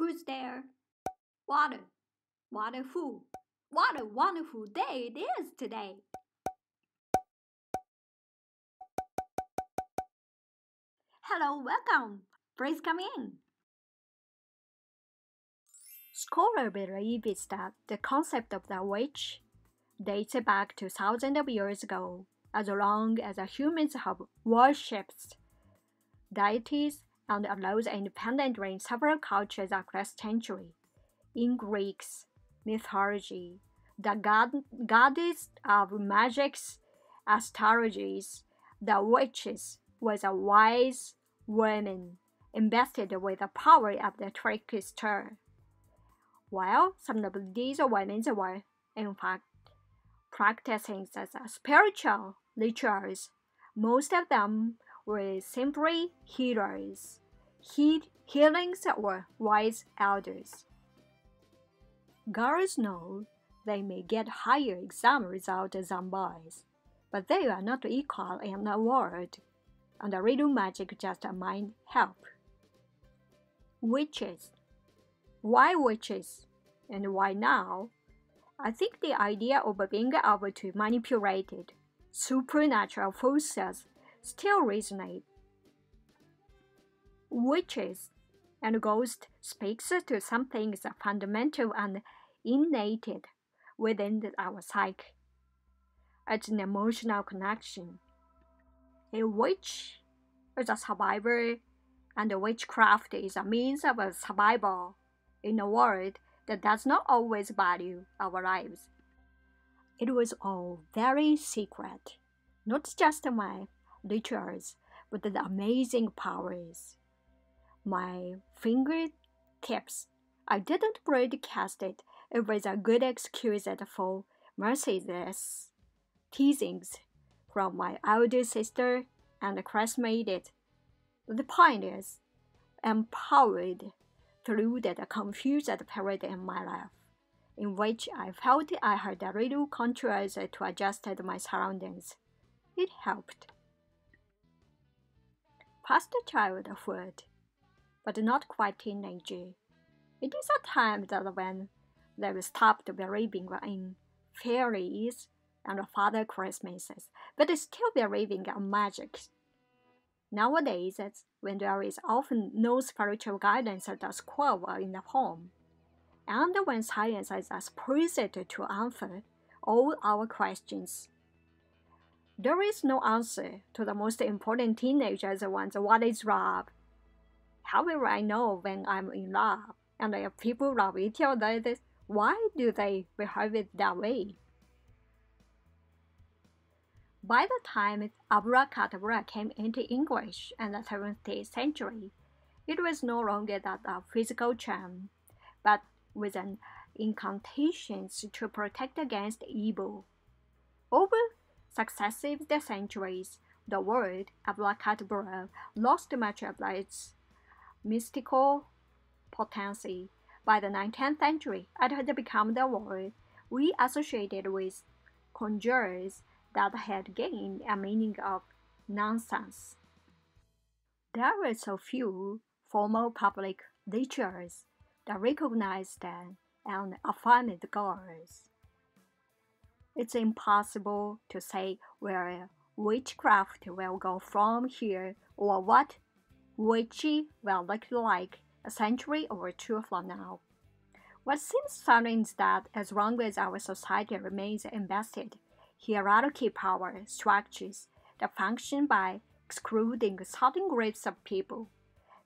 Who's there? What a, what a fool. What a wonderful day it is today. Hello, welcome. Please come in. Scholars believe that the concept of the witch dates back to thousands of years ago, as long as humans have worshipped deities and allows independently in several cultures across centuries. In Greek's mythology, the god, goddess of magics, astrologies, the witches, was a wise woman invested with the power of the trickster. While some of these women were, in fact, practicing as spiritual rituals, most of them were simply healers, he healings or wise elders. Girls know they may get higher exam results than boys, but they are not equal in the world, and a little magic just might help. Witches. Why witches? And why now? I think the idea of being able to manipulate supernatural forces still resonate. Witches and ghosts speaks to something that's fundamental and innate within our psyche. It's an emotional connection. A witch is a survivor, and witchcraft is a means of survival in a world that does not always value our lives. It was all very secret, not just my rituals, but the amazing powers. My fingertips, I didn't broadcast it. It was a good excuse for merciless teasings from my elder sister and classmates. The point is, empowered through that confused period in my life, in which I felt I had a little control to adjust my surroundings. It helped. Past childhood, but not quite teenager. It is a time that when they stopped believing in fairies and Father Christmases, but still believing in magic. Nowadays, when there is often no spiritual guidance at the school in the home, and when science is as poised to answer all our questions. There is no answer to the most important teenagers ones what is love. How will I know when I'm in love? And if people love each other, why do they behave it that way? By the time abracadabra came into English in the 17th century, it was no longer that a physical charm, but with an incantations to protect against evil. Over successive centuries, the word abracadabra lost much of its mystical potency. By the 19th century, it had become the word we associated with conjurers that had gained a meaning of nonsense. There were so few formal public rituals that recognized them and affirmed the gods. It's impossible to say where witchcraft will go from here or what witchy will look like a century or two from now. What seems certain is that as long as our society remains invested hierarchy power structures that function by excluding certain groups of people,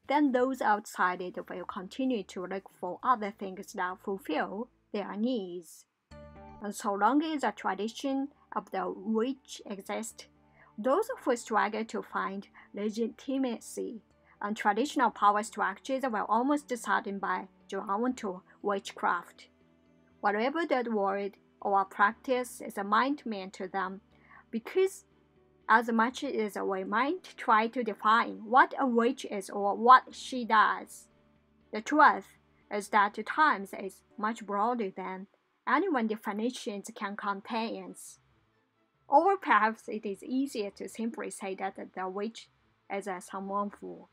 then those outside it will continue to look for other things that fulfill their needs. And so long as a tradition of the witch exists, those who struggle to find legitimacy and traditional power structures were almost certain by drawn to witchcraft. Whatever that word or practice is a mind meant to them because as much as we might try to define what a witch is or what she does, the truth is that at times is much broader than any one definitions can contain. Or perhaps it is easier to simply say that the witch is a someone fool.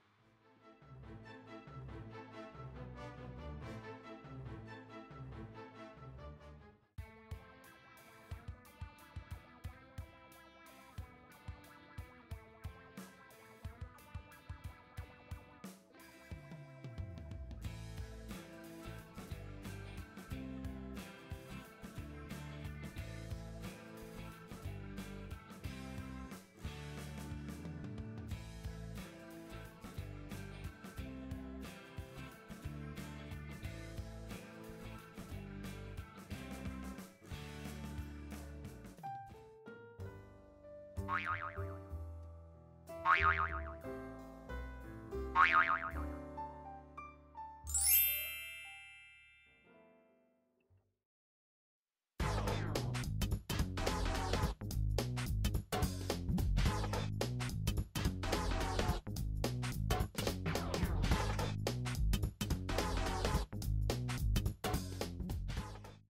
Bye.